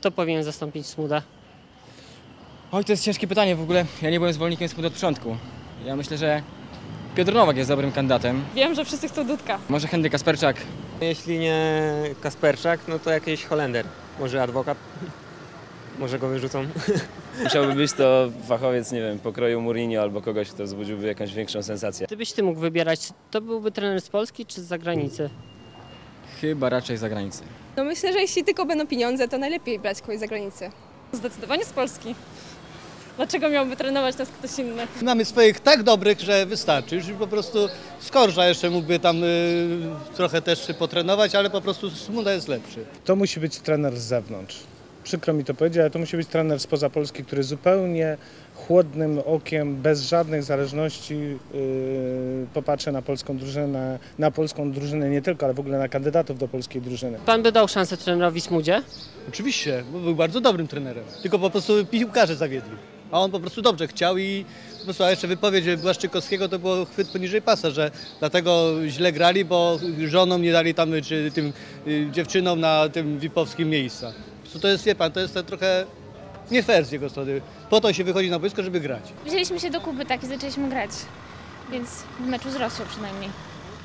kto powinien zastąpić Smuda? Oj, to jest ciężkie pytanie w ogóle. Ja nie byłem zwolennikiem Smuda od początku. Ja myślę, że Piotr Nowak jest dobrym kandydatem. Wiem, że wszyscy chcą Dudka. Może Henryk Kasperczak. Jeśli nie Kasperczak, no to jakiś Holender. Może adwokat. Może go wyrzucą. Musiałby być to fachowiec, nie wiem, pokroju Mourinho albo kogoś, kto wzbudziłby jakąś większą sensację. Gdybyś ty mógł wybierać, to byłby trener z Polski czy z zagranicy? Chyba raczej z zagranicy. No myślę, że jeśli tylko będą pieniądze, to najlepiej brać kogoś z zagranicy. Zdecydowanie z Polski. Dlaczego miałby trenować nas ktoś inny? Mamy swoich tak dobrych, że wystarczy. Już po prostu Skorża jeszcze mógłby tam y, trochę też potrenować, ale po prostu Smuda jest lepszy. To musi być trener z zewnątrz. Przykro mi to powiedzieć, ale to musi być trener spoza Polski, który zupełnie chłodnym okiem, bez żadnych zależności yy, popatrzy na polską drużynę, na polską drużynę nie tylko, ale w ogóle na kandydatów do polskiej drużyny. Pan by dał szansę trenerowi Smudzie? Oczywiście, bo był bardzo dobrym trenerem. Tylko po prostu piłkarze zawiedli. A on po prostu dobrze chciał i po prostu, a jeszcze wypowiedź Błaszczykowskiego to było chwyt poniżej pasa, że dlatego źle grali, bo żonom nie dali tam, czy tym y, dziewczynom na tym VIP-owskim miejsca. To jest, wie pan, to jest to trochę nie fair z jego strony. Po to się wychodzi na boisko, żeby grać. Wzięliśmy się do Kuby tak i zaczęliśmy grać. Więc w meczu z Rosją przynajmniej.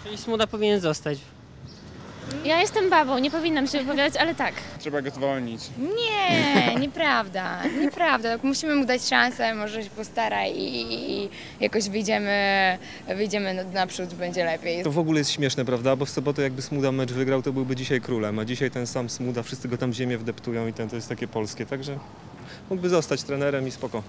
Czyli Smuda powinien zostać. Ja jestem babą, nie powinnam się wypowiadać, ale tak. Trzeba go zwolnić. Nie, nieprawda, nieprawda. Musimy mu dać szansę, może się postara i, i, jakoś wyjdziemy, wyjdziemy naprzód, będzie lepiej. To w ogóle jest śmieszne, prawda? Bo w sobotę jakby Smuda mecz wygrał, to byłby dzisiaj królem, a dzisiaj ten sam Smuda, wszyscy go tam ziemię wdeptują i ten to jest takie polskie, także mógłby zostać trenerem i spoko.